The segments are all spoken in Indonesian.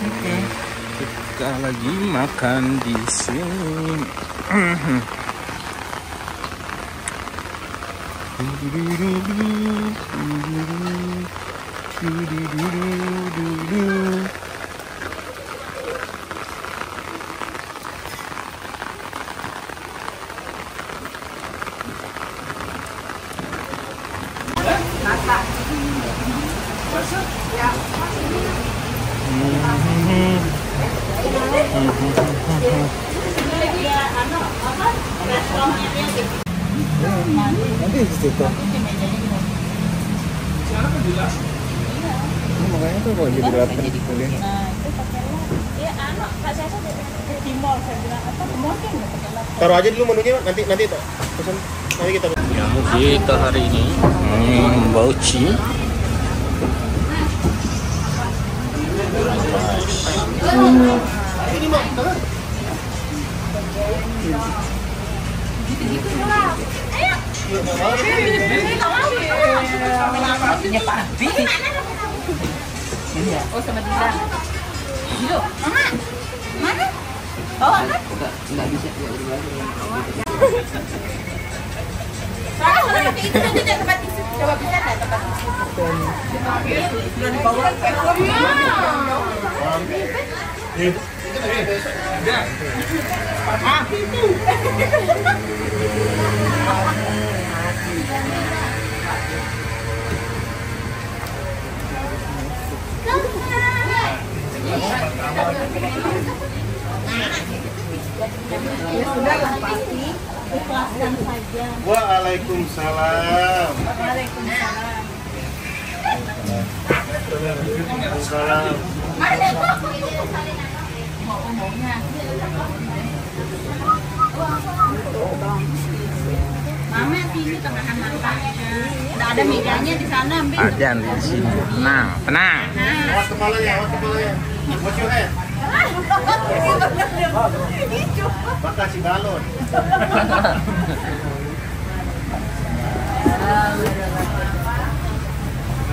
Oke. Kita lagi makan di sini. Nanti. Taruh aja dulu menunya, nanti nanti pesan. Nanti kita Yang kita hari ini hmm, bauci. Ini Mak, tangan. Punya Pak Abi. Sama Dilan. Gilo, Mama. Mana? Bawa? Enggak, enggak bisa. Soalnya kalau pakai itu nanti ada tempat tisu. Coba bisa ada tempat tisu. Sudah dibawa. Ah, itu. Ya sudah lah pasti ikhlaskan saja. Waalaikumsalam. Waalaikumsalam. Waalaikumsalam. Mama sini tengahan ada di sana, Mbak. Ada di sini. Tenang, tenang. Nah, Awas kepalanya, awas kepalanya. Watch your head. Bakal si balon.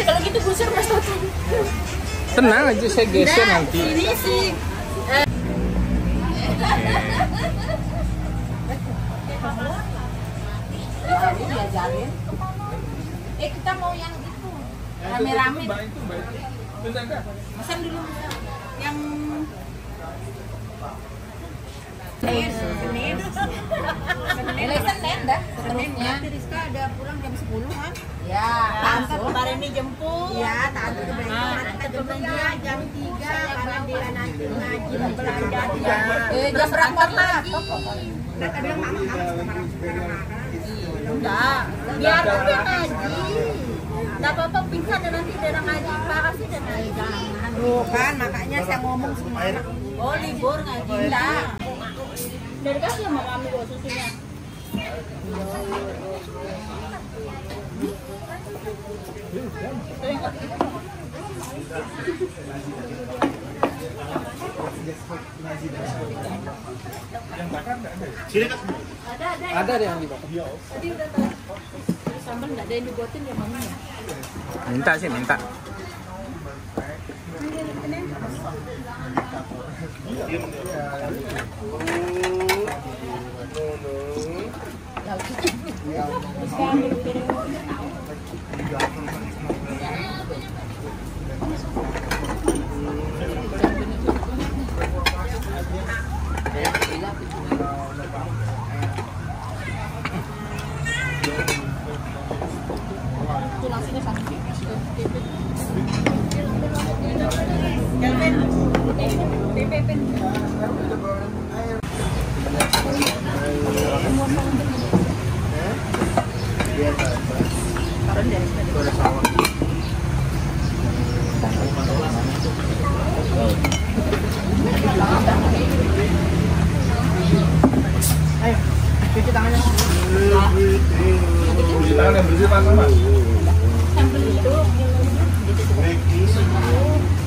Nanti kalau gitu gusur Mas Toto. Tenang aja saya geser nanti. Ini sih diajarin. Eh kita mau yang itu rame-rame. Pesan dulu yang Senin, Senin, Mulai Senin dah seterusnya. Rizka ada pulang jam 10 kan? Ya, tante kemarin dijemput. Iya, tante tuh Ah, nanti kita jemput dia jam 3 karena dia nanti ngaji belanja Ya. dia. Eh, jam berapa lagi? Mereka bilang mama kamu. Enggak, biar dia ngaji. Enggak apa-apa pingsan dan nanti dia ngaji. Pak kasih dan ngaji. Tuh kan, makanya saya ngomong sama anak. Oh, libur ngaji. Enggak. Dari kasih sama kami kok susunya. Sini kan. Ada deh yang di bawah. Tadi udah tahu. Sambal enggak ada yang dibuatin ya ya? Minta sih, minta. Ayo, cuci tangannya. Cuci tangan yang bersih, Pak. Break, please.